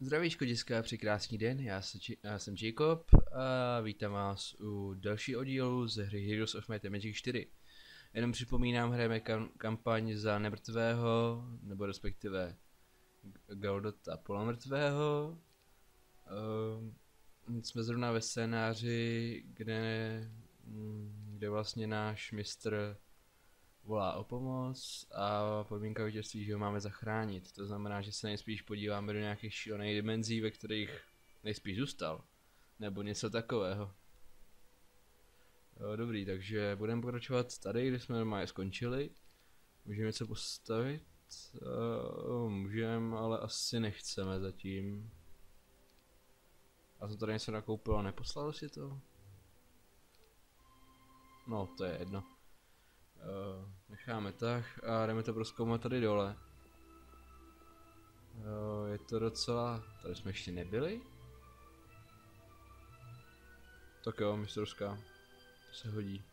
Zdraví škodiska, překrásný den, já, se, já jsem Jacob a vítám vás u dalšího oddílu ze hry Heroes of Might and Magic 4. Jenom připomínám, hrajeme kam, kampaň za nemrtvého, nebo respektive Gaudota polomrtvého. Uh, jsme zrovna ve scénáři, kde, mm, kde vlastně náš mistr volá o pomoc a podmínka vítězství, že ho máme zachránit. To znamená, že se nejspíš podíváme do nějakých šílených dimenzí, ve kterých nejspíš zůstal. Nebo něco takového. Jo, dobrý, takže budeme pokračovat tady, kde jsme normálně skončili. Můžeme něco postavit? Uh, můžeme, ale asi nechceme zatím. A to tady něco nakoupil a neposlal si to? No, to je jedno. Uh, necháme tak a jdeme to proskoumat tady dole. Uh, je to docela... Tady jsme ještě nebyli? Tak jo, mistrovská. To se hodí.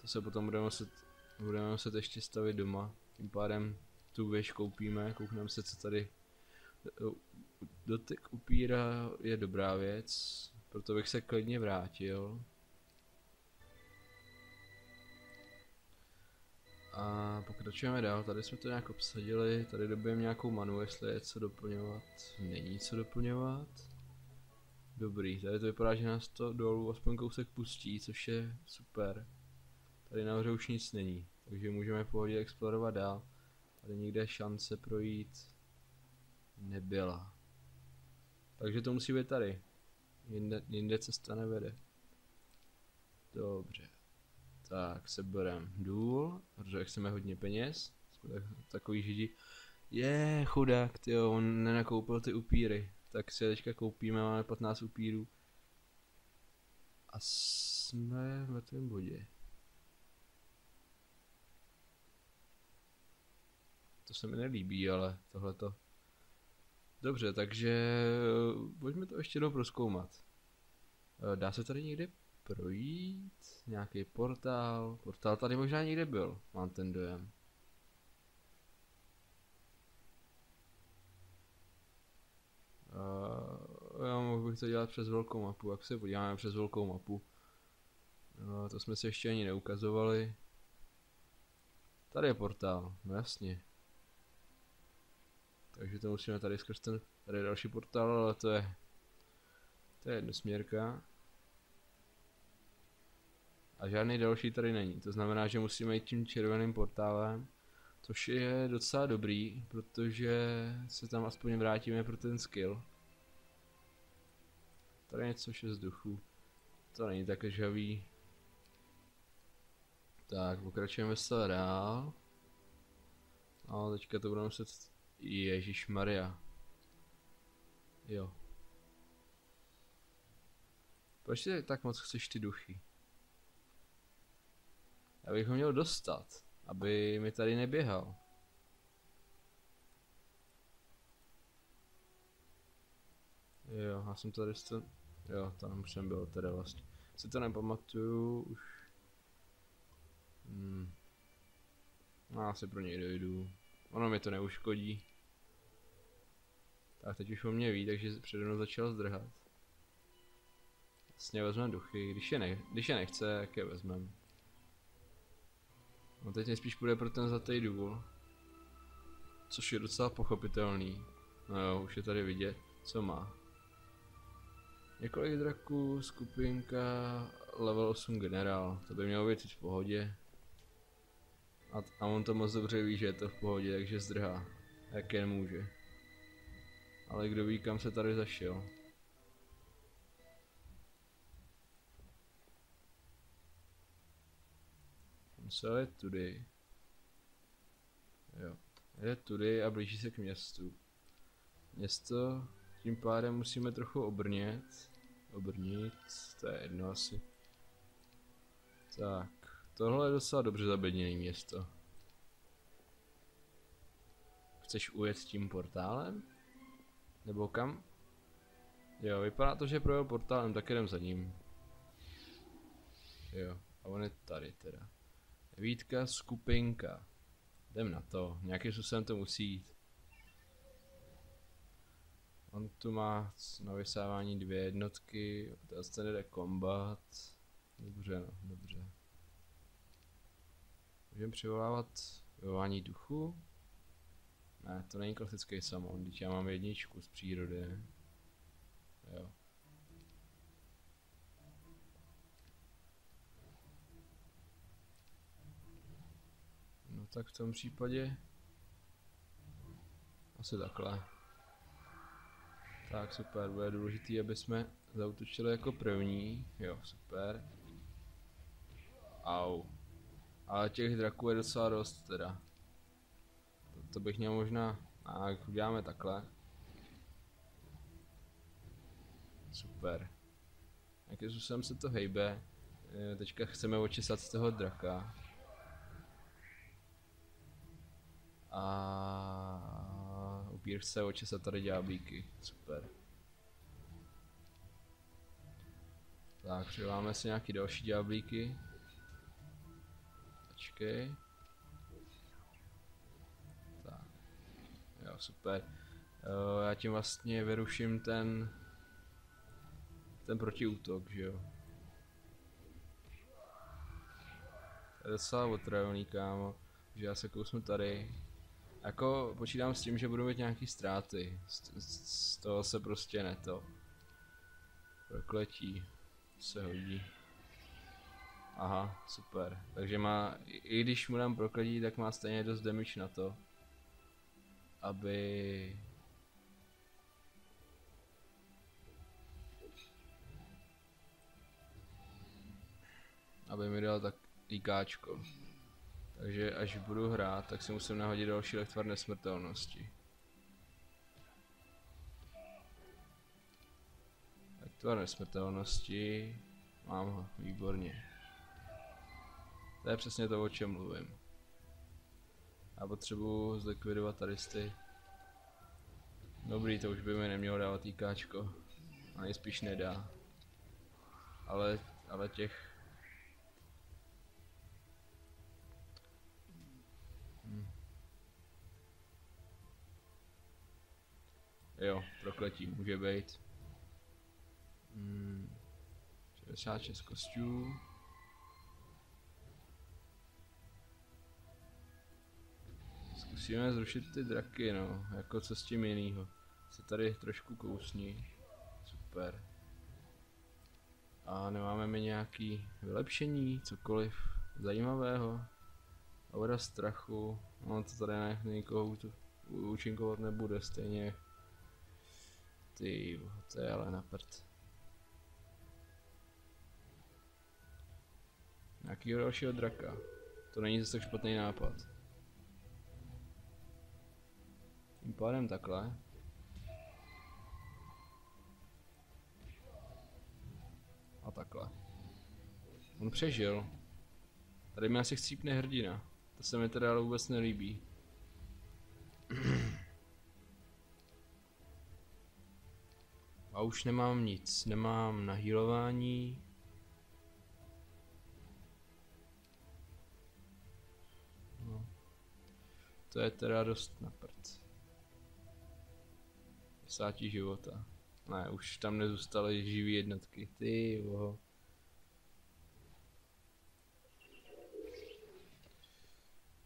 To se potom budeme muset, budeme muset ještě stavit doma. Tím pádem tu věž koupíme, koukneme se co tady. Dotyk upíra je dobrá věc, proto bych se klidně vrátil. A pokračujeme dál, tady jsme to nějak obsadili, tady dobijeme nějakou manu, jestli je co doplňovat. Není co doplňovat. Dobrý, tady to vypadá, že nás to dolů aspoň kousek pustí, což je super. Tady nahoře už nic není, takže můžeme pohodě explorovat dál. Tady někde šance projít nebyla. Takže to musí být tady. Jinde, jinde cesta nevede. Dobře. Tak, seberem důl, protože chceme hodně peněz. Jsme tak, takový židi. Je, chudák, ty on nenakoupil ty upíry. Tak si teďka koupíme, máme 15 upírů. A jsme v mrtvém bodě. To se mi nelíbí, ale tohleto. Dobře, takže pojďme to ještě jednou proskoumat. Dá se tady někde projít? Nějaký portál? Portál tady možná někde byl, mám ten dojem. Uh, já mohl bych to dělat přes velkou mapu, jak se podíváme přes velkou mapu. No, to jsme si ještě ani neukazovali. Tady je portál, no jasně. Takže to musíme tady skrz ten, tady je další portál, ale to je, to je jednosměrka. A žádný další tady není, to znamená, že musíme jít tím červeným portálem. Což je docela dobrý, protože se tam aspoň vrátíme pro ten skill. Tady něco šest duchů. To není tak žavý. Tak, pokračujeme se dál. A teďka to budeme muset... Ježíš Maria. Jo. Proč ty tak moc chceš ty duchy? Já bych ho měl dostat aby mi tady neběhal. Jo, já jsem tady to... Jo, tam už jsem byl teda vlastně. Si to nepamatuju už. Hmm. No, já si pro něj dojdu. Ono mi to neuškodí. Tak teď už o mě ví, takže přede mnou začal zdrhat. Vlastně vezmeme duchy, když je, ne, když je nechce, jak je vezmeme. No teď nejspíš půjde pro ten zlatý důl. Což je docela pochopitelný. No jo, už je tady vidět, co má. Několik draků, skupinka, level 8 generál. To by mělo být v pohodě. A, a on to moc dobře ví, že je to v pohodě, takže zdrhá. Jak jen může. Ale kdo ví, kam se tady zašel. Co je tudy? Jo. Je tudy a blíží se k městu. Město, tím pádem musíme trochu obrnět. Obrnit, to je jedno asi. Tak, tohle je docela dobře zabedněné město. Chceš ujet tím portálem? Nebo kam? Jo, vypadá to, že projel portálem, tak jdem za ním. Jo, a on je tady teda. Vítka, skupinka. Jdem na to, nějakým způsobem to musí jít. On tu má na vysávání dvě jednotky, ten jde kombat. Dobře, no, dobře. Můžeme přivolávat vyvolání duchu? Ne, to není klasický samon, když já mám jedničku z přírody. Jo. Tak v tom případě asi takhle. Tak super, bude důležitý, aby jsme zautočili jako první. Jo, super. Au. Ale těch draků je docela dost teda. To, to bych měl možná... A uděláme takhle. Super. Jakým způsobem se to hejbe. Eh, Teďka chceme očesat z toho draka. A upír chce očesat tady ďáblíky. Super. Tak, přivoláme si nějaký další ďáblíky. Počkej. Tak. Jo, super. Jo, já tím vlastně vyruším ten ten protiútok, že jo. To je docela otravný, kámo. Že já se kousnu tady. Jako počítám s tím, že budu mít nějaký ztráty. Z, z, z toho se prostě neto. Prokletí. Se hodí. Aha, super. Takže má, i i když mu dám prokletí, tak má stejně dost damage na to. Aby... Aby mi dal tak IKčko. Takže až budu hrát, tak si musím nahodit další lektvar nesmrtelnosti. Lektvar nesmrtelnosti. Mám ho, výborně. To je přesně to, o čem mluvím. Já potřebuji zlikvidovat tady ty. Dobrý, to už by mi nemělo dávat IKčko. A nejspíš nedá. Ale, ale těch Jo, prokletí může být. Hmm, 66 kostů. Zkusíme zrušit ty draky, no, jako co s tím jinýho. Se tady trošku kousní. Super. A nemáme mi nějaký vylepšení, cokoliv zajímavého. Aura strachu, no to tady na nikoho tu účinkovat nebude, stejně ty, to je ale na prd. Nějakýho dalšího draka. To není zase tak špatný nápad. Tím pádem takhle. A takhle. On přežil. Tady mi asi chcípne hrdina. To se mi teda ale vůbec nelíbí. A už nemám nic, nemám nahýlování. No. To je teda dost na prd. Desátí života. Ne, už tam nezůstaly živý jednotky. Ty boho.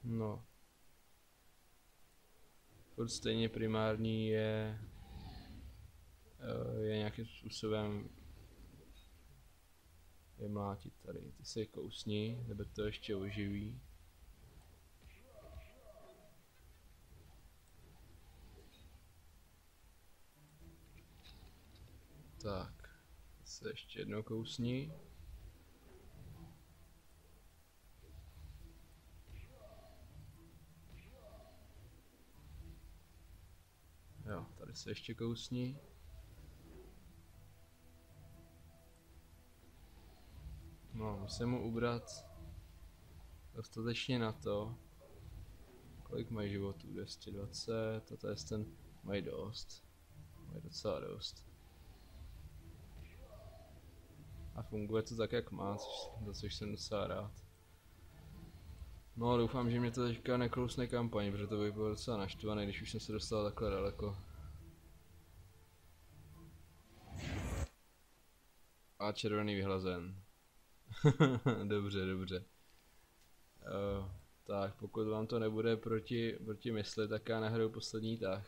No. Furt stejně primární je je nějakým způsobem je mlátit tady. Ty se kousni, nebo to ještě oživí. Tak, se ještě jednou kousni. Jo, tady se ještě kousni. No, musím mu ubrat dostatečně na to. Kolik mají životů? 220, to je ten, mají dost. Mají docela dost. A funguje to tak, jak má, což, za což jsem docela rád. No doufám, že mě to teďka neklousne kampaň, protože to by bylo docela naštvaný, když už jsem se dostal takhle daleko. A červený vyhlazen. dobře, dobře. Uh, tak, pokud vám to nebude proti, proti mysli, tak já nahraju poslední tah.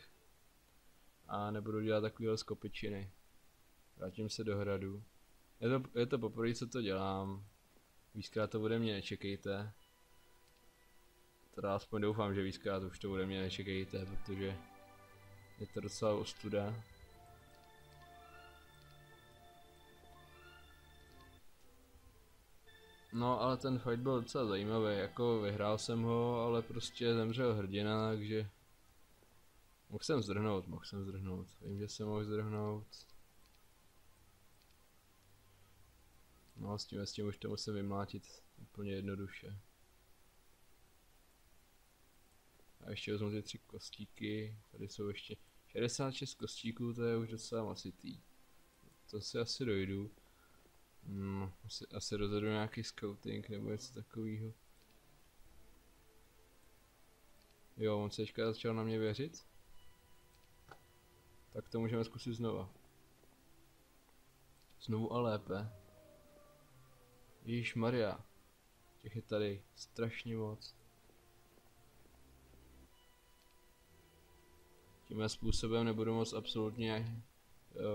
A nebudu dělat takovýhle skopičiny. Vrátím se do hradu. Je to, je to poprvé, co to dělám. Víckrát to bude mě nečekejte. Teda aspoň doufám, že víckrát už to bude mě nečekejte, protože je to docela ostuda. No ale ten fight byl docela zajímavý, jako vyhrál jsem ho, ale prostě zemřel hrdina, takže mohl jsem zdrhnout, mohl jsem zdrhnout, vím, že jsem mohl zdrhnout. No s tím, s tím už to musím vymlátit úplně jednoduše. A ještě vezmu ty tři kostíky, tady jsou ještě 66 kostíků, to je už docela masitý. To si asi dojdu. No, asi, asi rozhodu nějaký scouting nebo něco takového. Jo, on se teďka začal na mě věřit. Tak to můžeme zkusit znova. Znovu a lépe. Ježíš Maria. Těch je tady strašně moc. Tímhle způsobem nebudu moc absolutně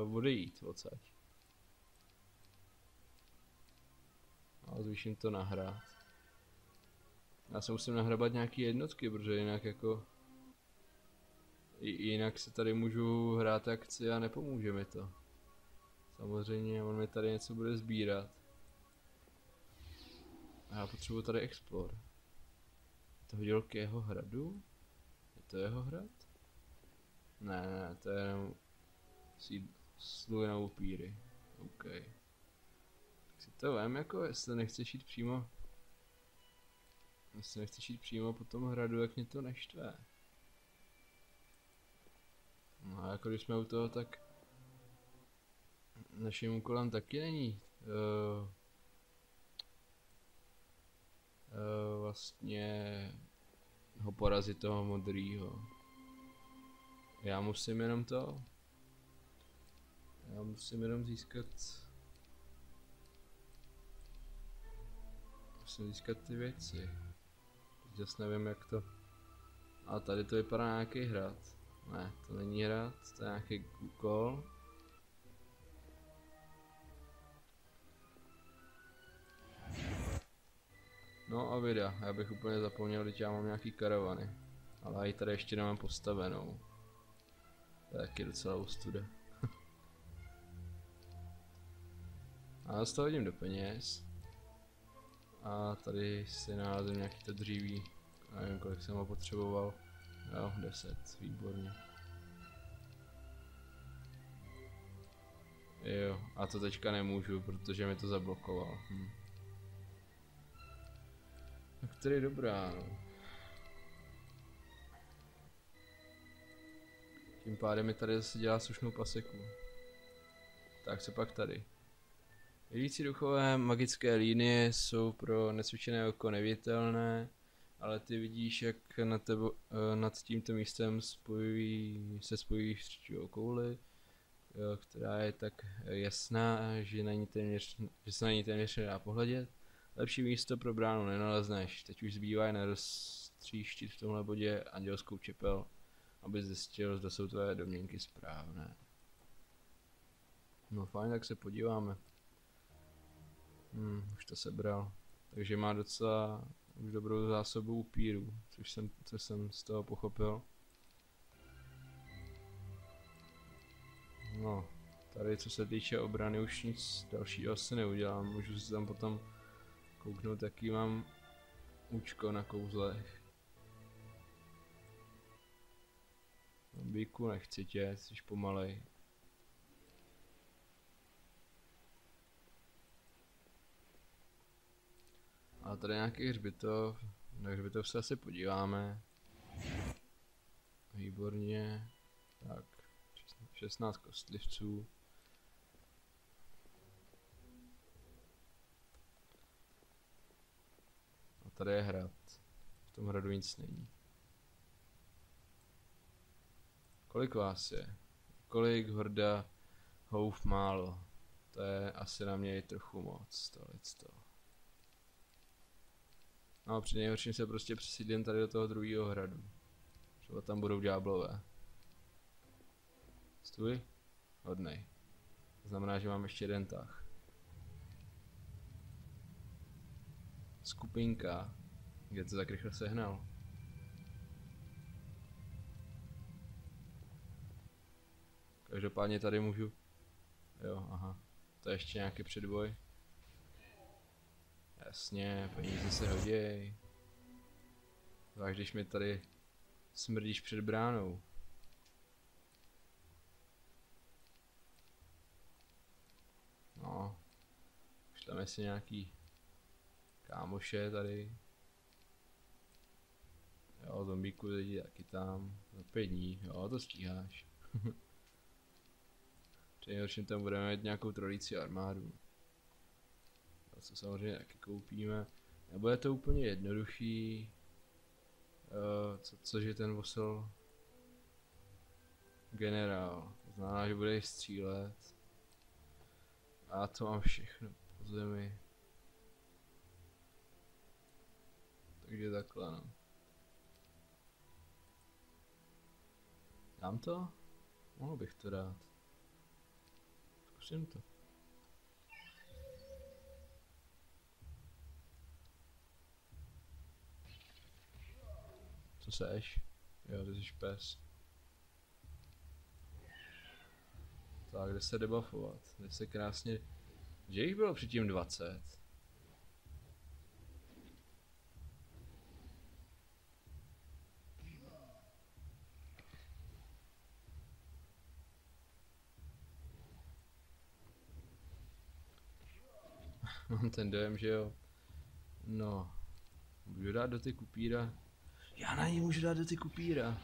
uh, odejít odsaď. A zvýším to nahrát. Já se musím nahrabat nějaký jednotky, protože jinak jako... Jinak se tady můžu hrát akci a nepomůže mi to. Samozřejmě on mi tady něco bude sbírat. A já potřebuji tady explore. To hodil k jeho hradu? Je to jeho hrad? Ne, ne, to je jenom sluhy na upíry. OK. To vem jako, jestli nechceš jít přímo Jestli nechceš jít přímo po tom hradu, jak mě to neštve. No a jako když jsme u toho, tak naším úkolem taky není uh, uh, vlastně ho porazit toho modrýho. Já musím jenom to. Já musím jenom získat. Musím získat ty věci. Zase nevím jak to. A tady to vypadá nějaký hrad. Ne, to není hrad, to je nějaký úkol. No a vida, já bych úplně zapomněl, že já mám nějaký karavany. Ale i tady ještě nemám postavenou. To je taky docela ostuda. a já z toho hodím do peněz. A tady si nalázím nějaký to dříví. Nevím kolik jsem ho potřeboval. Jo, 10, výborně. Jo, a to teďka nemůžu, protože mi to zablokoval. Hm. Tak tady dobrá, no. Tím pádem mi tady zase dělá slušnou paseku. Tak co pak tady? Jedící duchové magické linie jsou pro nesvědčené oko neviditelné, ale ty vidíš, jak nad, tebo, eh, nad tímto místem spojují, se spojují střičivou kouli, eh, která je tak jasná, že, na ní téměř, že se na ní téměř nedá pohledět. Lepší místo pro bránu nenalezneš, teď už zbývá jen roztříštit v tomhle bodě andělskou čepel aby zjistil, zda jsou tvoje domněnky správné. No fajn, tak se podíváme. Hmm, už to sebral. Takže má docela už dobrou zásobu upíru, což jsem, co jsem z toho pochopil. No, tady co se týče obrany už nic dalšího asi neudělám, můžu si tam potom kouknout jaký mám účko na kouzlech. Bíku, nechci tě, jsi pomalej. Tady nějaký hřbitov, na hřbitov se asi podíváme. Výborně. Tak, 16 kostlivců. A tady je hrad. V tom hradu nic není. Kolik vás je? Kolik horda houf málo? To je asi na mě i trochu moc, tohle to. No, při nejhorším se prostě přesídlím tady do toho druhého hradu. Třeba tam budou ďáblové. Stůj. Hodnej. To znamená, že mám ještě jeden tah. Skupinka. Kde to tak rychle sehnal? Každopádně tady můžu... Jo, aha. To je ještě nějaký předboj. Jasně, peníze se hoděj. Zvlášť když mi tady smrdíš před bránou. No. Šleme si nějaký kámoše tady. Jo, zombíku lidi taky tam. Za pět dní, jo, to stíháš. Při tam budeme mít nějakou trolící armádu. Se samozřejmě taky koupíme. Nebude to úplně jednoduchý. Uh, co, což je ten vosil generál. To znamená, že bude střílet. A to mám všechno po zemi. Takže takhle no. Dám to? Mohl bych to dát. Zkusím to. Co seš? Jo, ty jsi pes. Tak, kde se debuffovat? Kde se krásně... Že jich bylo předtím 20? Mám ten dojem, že jo. No. Můžu dát do ty kupíra. Já na ní můžu dát do ty kupíra.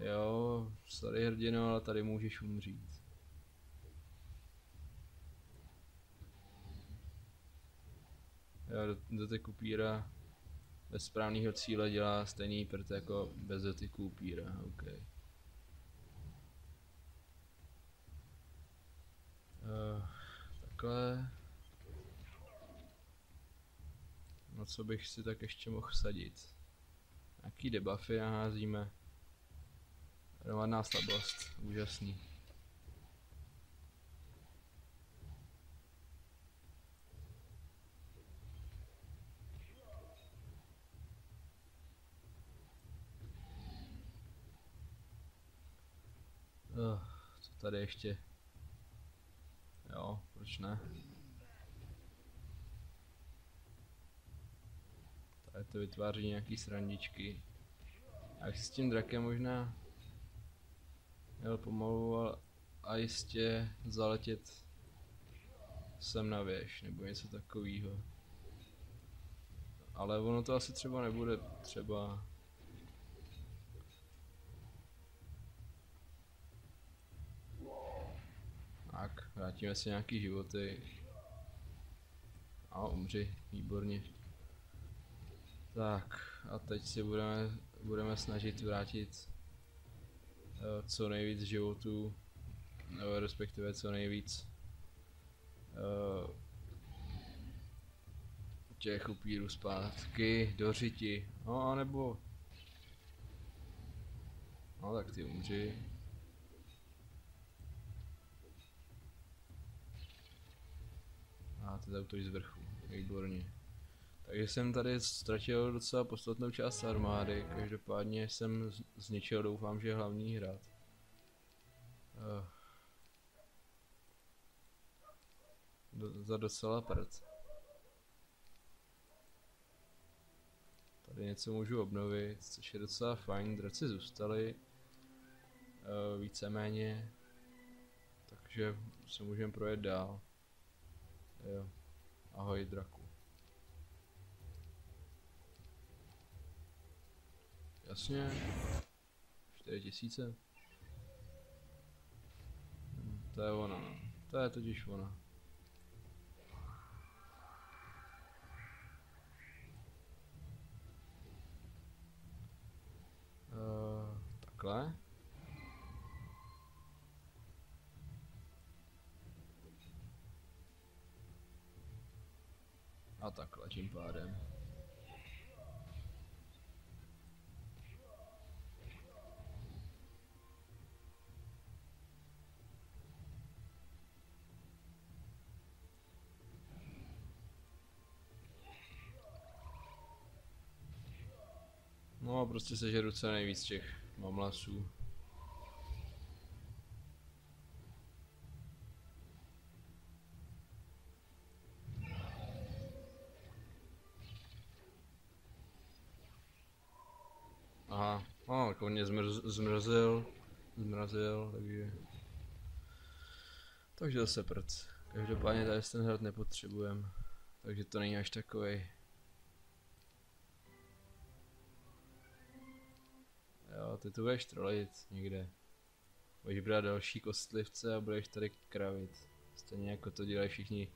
Jo, starý hrdino, ale tady můžeš umřít. Jo, do, do ty kupíra bez správného cíle dělá stejný prd jako bez dotyku upíra, OK. Uh, takhle. No co bych si tak ještě mohl sadit? Jaký debuffy naházíme? Hromadná slabost, úžasný. Uh, co tady ještě? Jo, proč ne? Tady to vytváří nějaký srandičky. Jak s tím drakem možná jel pomalu a, a jistě zaletět sem na věž, nebo něco takového. Ale ono to asi třeba nebude třeba Tak, vrátíme si nějaký životy. A umři, výborně. Tak, a teď si budeme, budeme snažit vrátit uh, co nejvíc životů, nebo respektive co nejvíc uh, těch upírů zpátky do řiti. No a nebo... No tak ty umři. A ty zautoč z vrchu, výborně. Takže jsem tady ztratil docela podstatnou část armády, každopádně jsem zničil, doufám, že hlavní hrad. Uh. Do, za docela prd. Tady něco můžu obnovit, což je docela fajn, draci zůstali. Uh, víceméně. Takže se můžeme projet dál. Jo. Ahoj draku. Jasně. 4000. Hm, to je ona, no. To je totiž ona. Eh, takhle. A takhle tím pádem. Prostě sežeru co nejvíc těch mamlasů. Aha, no, tak on mě zmrz, zmrzil, zmrazil, takže... Takže zase prc. Každopádně tady ten hrad nepotřebujem, takže to není až takový. Ty tu budeš trolit někde. Budeš brát další kostlivce a budeš tady kravit. Stejně jako to dělají všichni,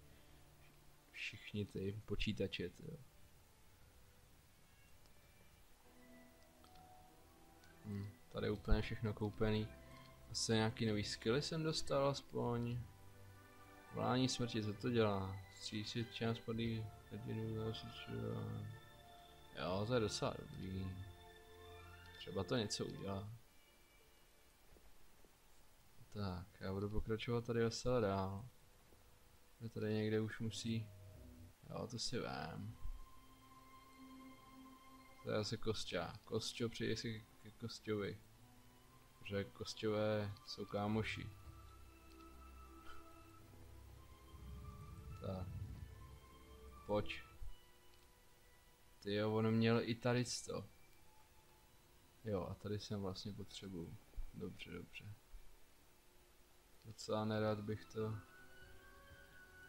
všichni ty počítače, jo. Hm, tady je úplně všechno koupený. Asi nějaký nový skilly jsem dostal aspoň. Volání smrti, co to dělá? Střísit čas padlý hrdinu, zase Jo, to je docela dobrý. Třeba to něco udělá. Tak, já budu pokračovat tady vesele dál. Tady někde už musí... Jo, to si vím. To je asi kosťák. Kostťo přijde si ke Kosťovi. Že Kosťové jsou kámoši. Tak. Pojď. Ty jo, on měl i tady to. Jo, a tady jsem vlastně potřebuju. Dobře, dobře. Docela nerad bych to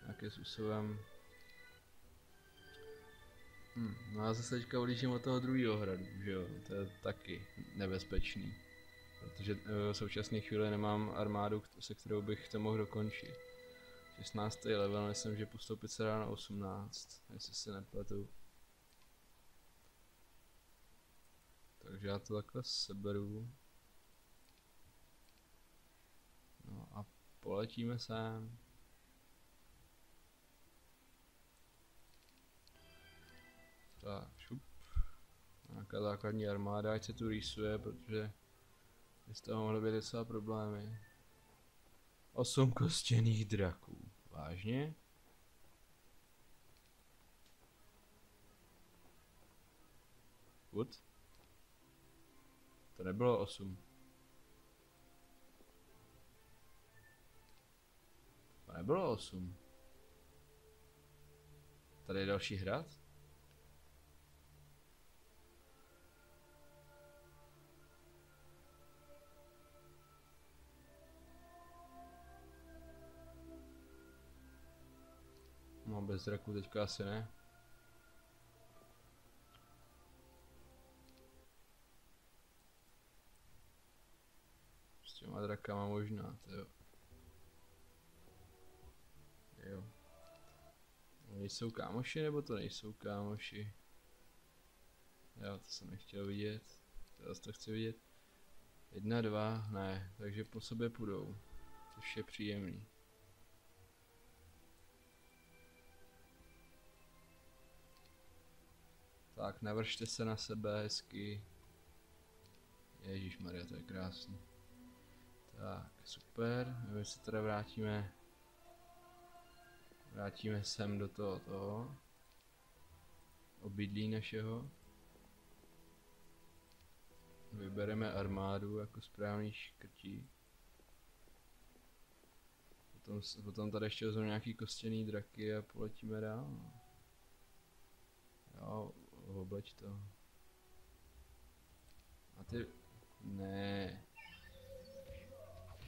nějakým způsobem Hmm, no já zase teďka odjíždím od toho druhého hradu, že jo, to je taky nebezpečný. Protože v současné chvíli nemám armádu, se kterou bych to mohl dokončit. 16. level, myslím, že postoupit se dá na 18, jestli se nepletu. Takže já to takhle seberu. No a poletíme sem. Tak, šup. Nějaká základní armáda, ať se tu rýsuje, protože by z toho mohly být docela problémy. Osm kostěných draků. Vážně? What? To nebylo osm. To nebylo osm. Tady je další hrad? No bez draku teďka asi ne. Těma drakama možná, to jo. Jo. Nejsou kámoši nebo to nejsou kámoši? Jo, to jsem nechtěl vidět. Teraz to chci vidět. Jedna, dva, ne, takže po sobě půjdou. Což je příjemný. Tak, navržte se na sebe hezky. Ježíš Maria, to je krásný. Tak, super. My se teda vrátíme. Vrátíme sem do toho, toho obydlí našeho. Vybereme armádu jako správný škrtí. Potom, potom tady ještě vezmeme nějaký kostěný draky a poletíme dál. Jo, obleč to. A ty... Ne.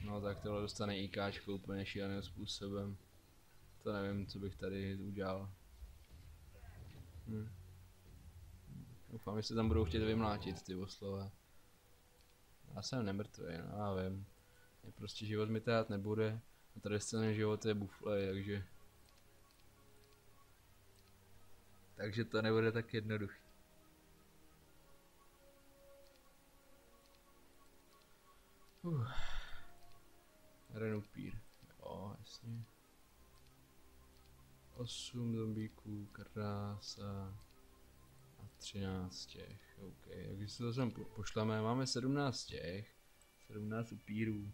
No tak tohle dostane IKčko úplně šíleným způsobem. To nevím, co bych tady udělal. Hm. Doufám, že se tam budou chtět vymlátit ty oslové. Já jsem nemrtvý, no já vím. Je prostě život mi tát nebude. A tady ten život je buflej, takže... Takže to nebude tak jednoduchý. Uh. Renupír. Jo, jasně. 8 zombíků, krása. A 13 těch, OK. Takže si to sem po- pošleme, máme 17 těch. 17 upírů.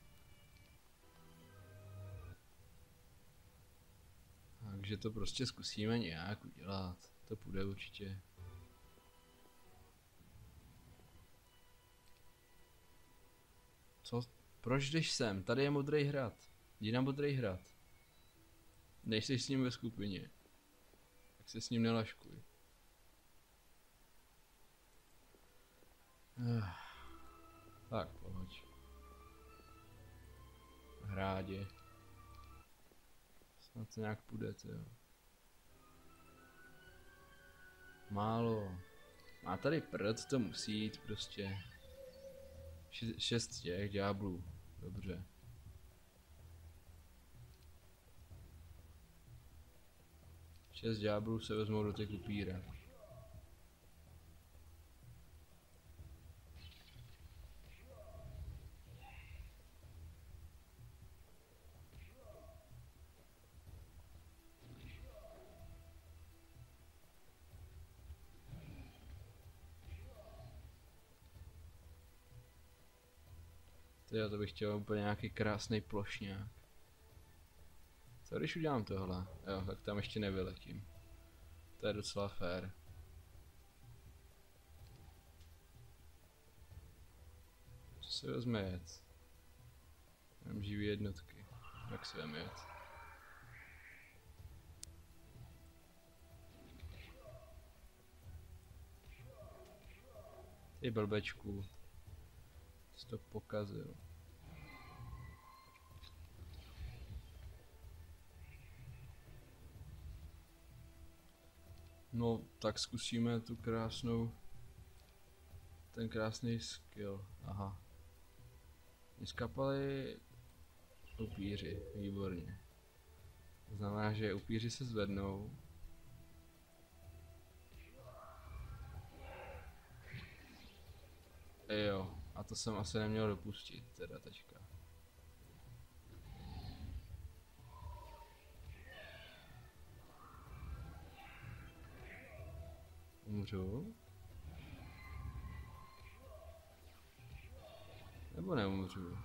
Takže to prostě zkusíme nějak udělat. To půjde určitě. Proč jdeš sem? Tady je modrý hrad. Jdi na modrý hrad. Nejsi s ním ve skupině. Tak se s ním nelaškuj. Eh, Tak, pojď. Hrádě. Snad to nějak půjde, jo. Málo. Má tady prd, to musí jít prostě. Ši- šest těch ďáblů. Dobře. Šest ďáblů se vezmou do těch upírek. Tyjo, to bych chtěl úplně nějaký krásný plošňák. Co když udělám tohle? Jo, tak tam ještě nevyletím. To je docela fér. Co si vezme jet? Mám živý jednotky. Jak si vem jet? Ty blbečku. To pokazil. No, tak zkusíme tu krásnou... Ten krásný skill. Aha. Skapali upíři, výborně. To znamená, že upíři se zvednou. Jo, a to jsem asi neměl dopustit, teda teďka. Umřu? Nebo neumřu?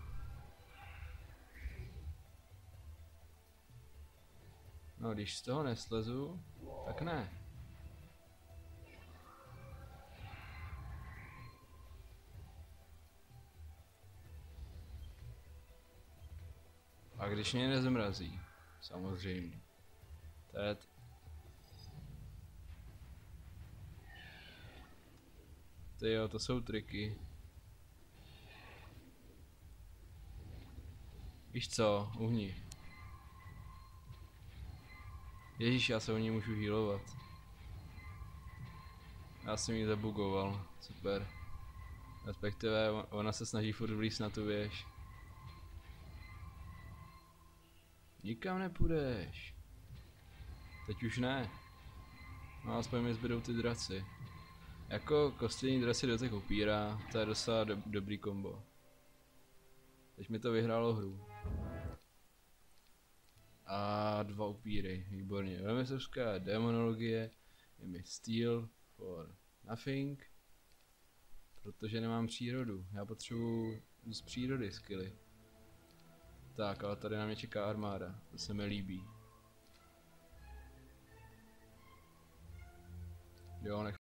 No, když z toho neslezu, tak ne. A když mě nezmrazí, samozřejmě. To je t- Ty jo, to jsou triky. Víš co, uhni. Ježíš, já se o ní můžu healovat. Já jsem ji zabugoval, super. Respektive on- ona se snaží furt vlíz na tu věž. Nikam nepůjdeš. Teď už ne. No aspoň mi zbydou ty draci. Jako kostění dresy do těch upírá, to je docela do, dobrý kombo. Teď mi to vyhrálo hru. A dva upíry, výborně. Velmi srbská demonologie, je mi steel for nothing. Protože nemám přírodu, já potřebuju z přírody skilly. Tak, ale tady na mě čeká armáda, to se mi líbí. Jo, nech